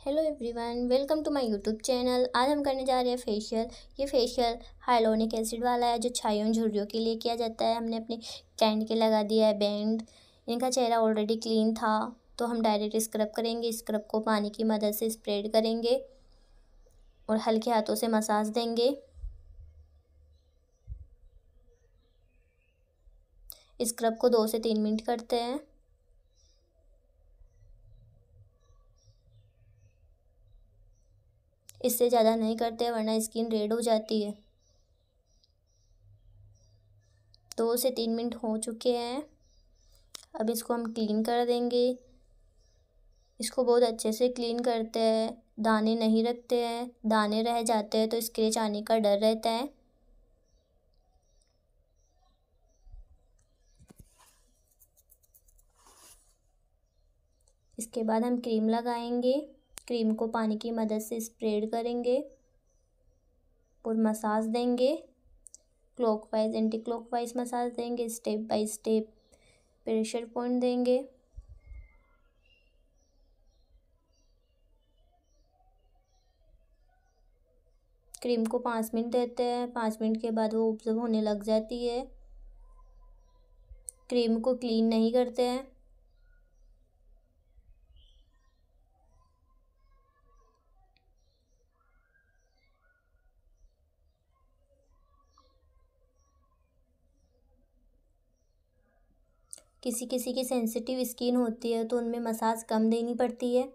Hello everyone welcome to my YouTube channel आज हम करने जा रहे हैं फेशियल ये फेशियल हाइलोनिक एसिड वाला है जो छाइयों झुर्रियों के लिए किया जाता है। हमने अपने कैंड के लगा दिया है बैंड इनका चेहरा ऑलरेडी क्लीन था तो हम डायरेक्ट स्क्रब करेंगे। स्क्रब को पानी की मदद से स्प्रेड करेंगे और हल्के हाथों से मसाज देंगे। स्क्रब को दो से तीन मिनट करते हैं। इससे ज़्यादा नहीं करते, वरना स्किन रेड हो जाती है। दो से तीन मिनट हो चुके हैं। अब इसको हम क्लीन कर देंगे। इसको बहुत अच्छे से क्लीन करते हैं। दाने नहीं रखते हैं। दाने रह जाते हैं तो स्क्रेच आने का डर रहता है। इसके बाद हम क्रीम लगाएँगे। क्रीम को पानी की मदद से स्प्रेड करेंगे, और मसाज देंगे। क्लॉकवाइज एंटी क्लॉकवाइज मसाज देंगे, step by step pressure point देंगे। क्रीम को पाँच मिनट देते हैं, पाँच मिनट के बाद वो ऑब्ज़र्व होने लग जाती है। क्रीम को क्लीन नहीं करते हैं। किसी किसी की सेंसिटिव स्किन होती है तो उनमें मसाज कम देनी पड़ती है।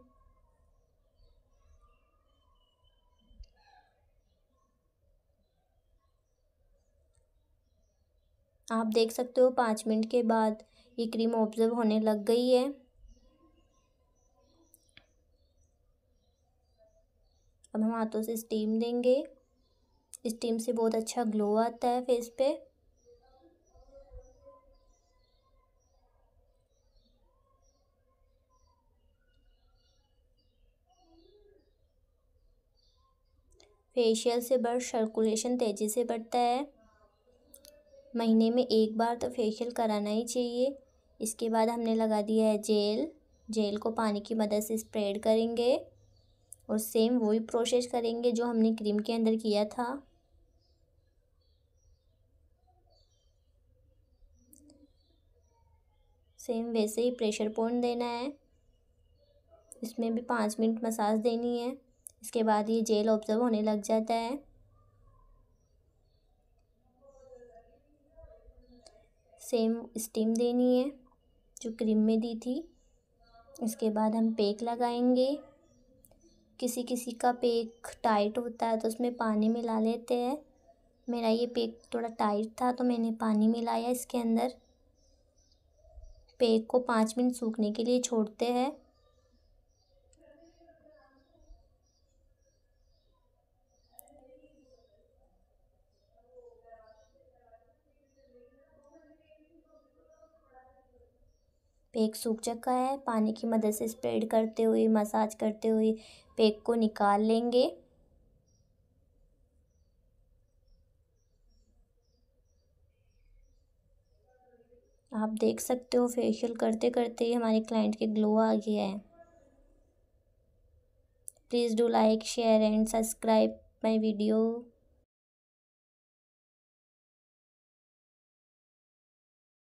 आप देख सकते हो, पाँच मिनट के बाद ये क्रीम ऑब्ज़र्व होने लग गई है। अब हम हाथों से स्टीम देंगे। स्टीम से बहुत अच्छा ग्लो आता है फेस पे। फेशियल से ब्लड सर्कुलेशन तेज़ी से बढ़ता है। महीने में एक बार तो फेशियल कराना ही चाहिए। इसके बाद हमने लगा दिया है जेल। जेल को पानी की मदद से स्प्रेड करेंगे और सेम वही प्रोसेस करेंगे जो हमने क्रीम के अंदर किया था। सेम वैसे ही प्रेशर पॉइंट देना है। इसमें भी पाँच मिनट मसाज देनी है। इसके बाद ये जेल ऑब्ज़र्व होने लग जाता है। सेम स्टीम देनी है, जो क्रीम में दी थी। इसके बाद हम पेक लगाएँगे। किसी किसी का पेक टाइट होता है तो उसमें पानी मिला लेते हैं। मेरा ये पेक थोड़ा टाइट था तो मैंने पानी मिलाया इसके अंदर। पेक को पाँच मिनट सूखने के लिए छोड़ते हैं। पेक सूख चुका है। पानी की मदद से स्प्रेड करते हुए, मसाज करते हुए पेक को निकाल लेंगे। आप देख सकते हो, फेशियल करते करते ही हमारे क्लाइंट के ग्लो आ गया है। Please do like, share and subscribe my video.